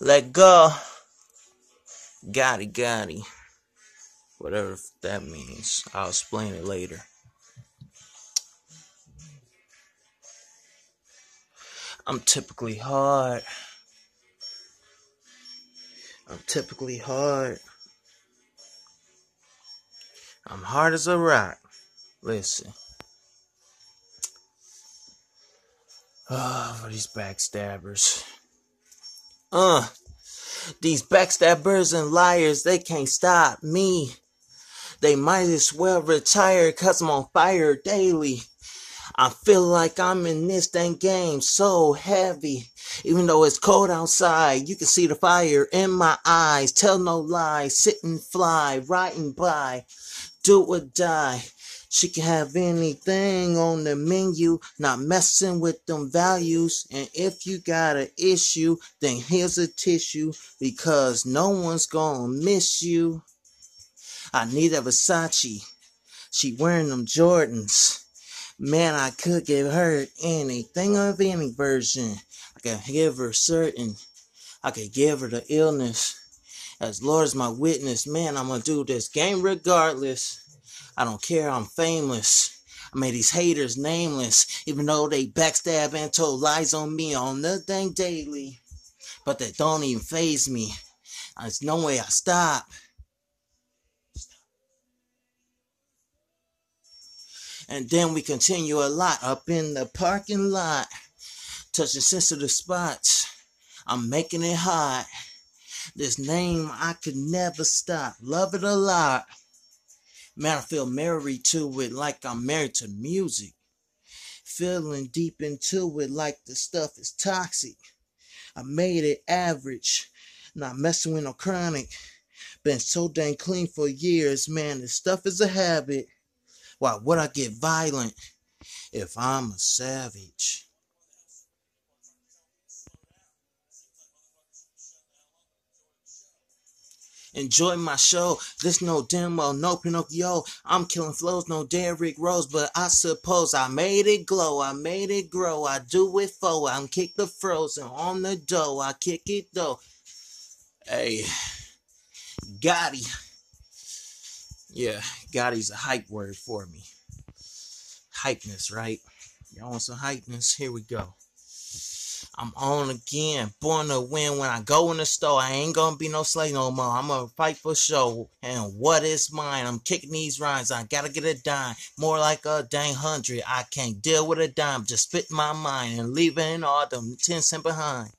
Let go. Gotti, gotti. Whatever that means. I'll explain it later. I'm typically hard. I'm typically hard. I'm hard as a rock. Listen. Oh, for these backstabbers. Uh, these backstabbers and liars, they can't stop me. They might as well retire cause I'm on fire daily. I feel like I'm in this dang game so heavy. Even though it's cold outside, you can see the fire in my eyes. Tell no lies, sit and fly, riding by, do or die. She can have anything on the menu, not messing with them values. And if you got an issue, then here's a tissue because no one's gonna miss you. I need a Versace. She wearing them Jordans. Man, I could give her anything of any version. I could give her certain. I could give her the illness. As Lord is my witness, man, I'm gonna do this game regardless. I don't care, I'm famous. I made these haters nameless, even though they backstab and told lies on me on the thing daily. But that don't even phase me. There's no way I stop. And then we continue a lot up in the parking lot, touching sensitive spots. I'm making it hot. This name I could never stop. Love it a lot. Man, I feel married to it like I'm married to music. Feeling deep into it like the stuff is toxic. I made it average, not messing with no chronic. Been so dang clean for years, man. This stuff is a habit. Why would I get violent if I'm a savage? Enjoy my show. This no demo, no Pinocchio. I'm killing flows, no Derrick Rose, but I suppose I made it glow. I made it grow. I do it for. I'm kick the frozen on the dough. I kick it though. Hey, Gotti. Yeah, Gotti's a hype word for me. Hypeness, right? Y'all want some hypeness? Here we go. I'm on again, born to win. When I go in the store, I ain't gonna be no slave no more. I'm gonna fight for show, and what is mine? I'm kicking these rhymes. I gotta get a dime, more like a dang hundred. I can't deal with a dime. Just spit my mind and leaving all them ten cent behind.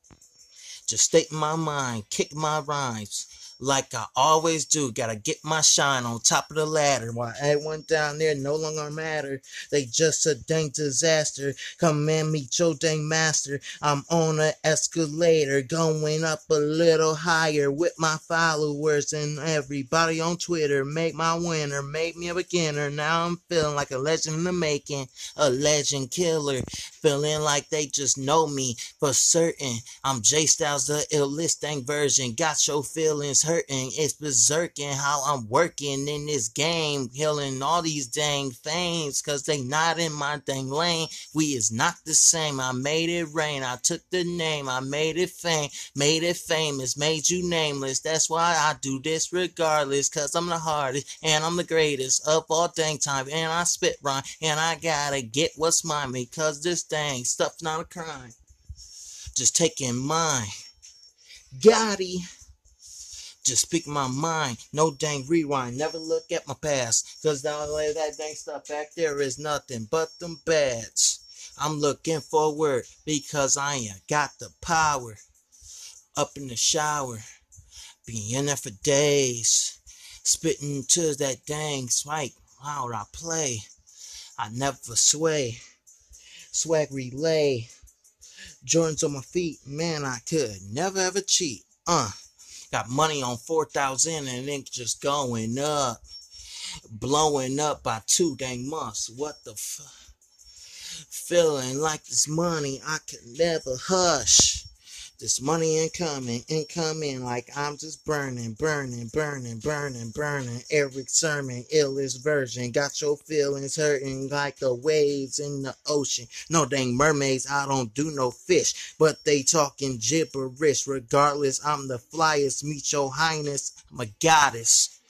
Just state my mind, kick my rhymes like I always do. Gotta get my shine on top of the ladder. While everyone down there no longer matter. They just a dang disaster. Come and meet your dang master. I'm on an escalator going up a little higher with my followers and everybody on Twitter. Make my winner, make me a beginner. Now I'm feeling like a legend in the making, a legend killer. Feeling like they just know me for certain. I'm J Styles, the illest dang version. Got your feelings hurting. It's berserking how I'm working in this game, killing all these dang things, cause they not in my dang lane. We is not the same. I made it rain. I took the name. I made it fame. Made it famous. Made you nameless. That's why I do this regardless, cause I'm the hardest and I'm the greatest of all dang time. And I spit rhyme and I gotta get what's mine because this dang stuff's not a crime. Just taking mine. Gotti. Just speak my mind. No dang rewind. Never look at my past. Cause all of that dang stuff back there is nothing but them bads. I'm looking forward because I ain't got the power. Up in the shower. Being there for days. Spitting to that dang spike. How I play. I never sway. Swag relay. Jordans on my feet. Man, I could never ever cheat. Uh. Got money on 4,000 and then just going up. Blowing up by two dang months. What the fuck? Feeling like this money I can never hush. This money incoming, incoming, like I'm just burning, burning, burning, burning, burning. Erick Sermon, illest version. Got your feelings hurting like the waves in the ocean. No dang mermaids, I don't do no fish, but they talking gibberish. Regardless, I'm the flyest. Meet your highness, I'm a goddess.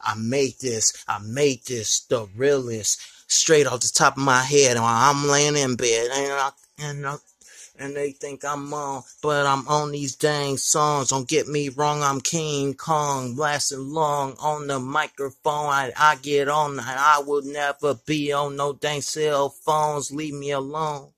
I made this, I made this the realest. Straight off the top of my head while I'm laying in bed. And I, and I, and they think I'm on, but I'm on these dang songs. Don't get me wrong, I'm King Kong, blasting long on the microphone. I, I get on, I will never be on no dang cell phones. Leave me alone.